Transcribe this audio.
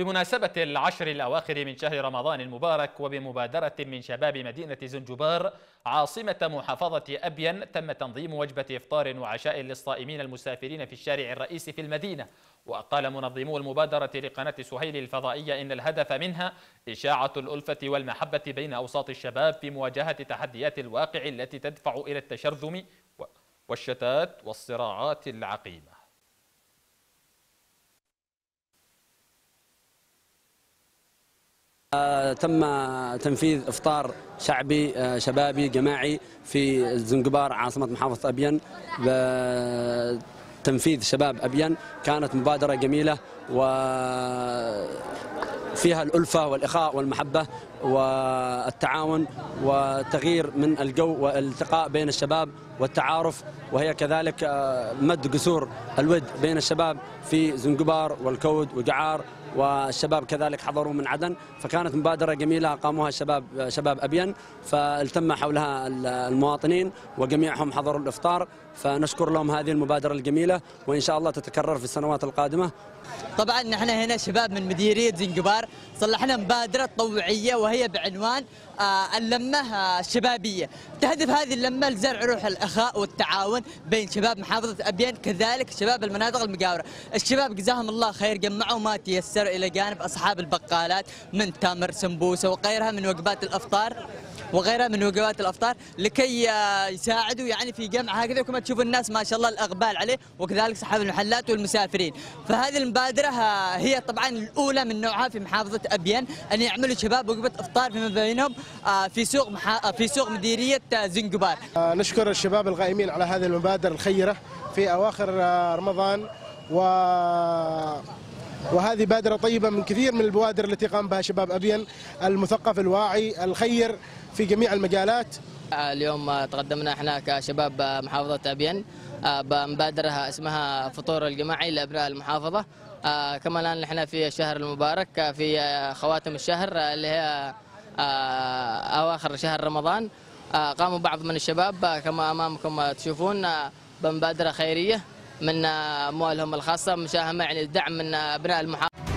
بمناسبة العشر الأواخر من شهر رمضان المبارك وبمبادرة من شباب مدينة زنجبار عاصمة محافظة أبين تم تنظيم وجبة إفطار وعشاء للصائمين المسافرين في الشارع الرئيسي في المدينة. وقال منظمو المبادرة لقناة سهيل الفضائية إن الهدف منها إشاعة الألفة والمحبة بين أوساط الشباب في مواجهة تحديات الواقع التي تدفع إلى التشرذم والشتات والصراعات العقيمة. تم تنفيذ إفطار شعبي شبابي جماعي في زنقبار عاصمه محافظة أبين. بتنفيذ شباب أبين كانت مبادرة جميلة و فيها الألفة والإخاء والمحبة والتعاون وتغيير من الجو والالتقاء بين الشباب والتعارف. وهي كذلك مد جسور الود بين الشباب في زنقبار والكود وقعار والشباب كذلك حضروا من عدن فكانت مبادرة جميلة قاموها الشباب شباب أبين فالتم حولها المواطنين وجميعهم حضروا الإفطار فنشكر لهم هذه المبادرة الجميلة وإن شاء الله تتكرر في السنوات القادمة. طبعا نحن هنا شباب من مديرية زنقبار صلحنا مبادرة تطوعية وهي بعنوان اللمة الشبابية. تهدف هذه اللمة لزرع روح الأخاء والتعاون بين شباب محافظة أبين كذلك شباب المناطق المجاورة. الشباب جزاهم الله خير جمعوا ما تيسر. إلى جانب أصحاب البقالات من تمر سمبوسة وغيرها من وجبات الأفطار وغيرها من وجبات الأفطار لكي يساعدوا يعني في جمع هكذا. وكما تشوفوا الناس ما شاء الله الأقبال عليه وكذلك اصحاب المحلات والمسافرين. فهذه المبادرة هي طبعا الأولى من نوعها في محافظة ابين أن يعملوا شباب وجبة أفطار فيما بينهم في سوق محا... في سوق مديرية زنقبار نشكر الشباب القائمين على هذه المبادرة الخيرة في أواخر رمضان و وهذه بادرة طيبة من كثير من البوادر التي قام بها شباب أبين المثقف الواعي الخير في جميع المجالات. اليوم تقدمنا إحنا كشباب محافظة أبين بمبادرة اسمها فطور الجماعي لأبناء المحافظة. كما الآن نحن في الشهر المبارك في خواتم الشهر اللي هي أواخر شهر رمضان. قاموا بعض من الشباب كما أمامكم تشوفون بمبادرة خيرية. من أموالهم الخاصة مشاهمة يعني الدعم من أبناء المحافظة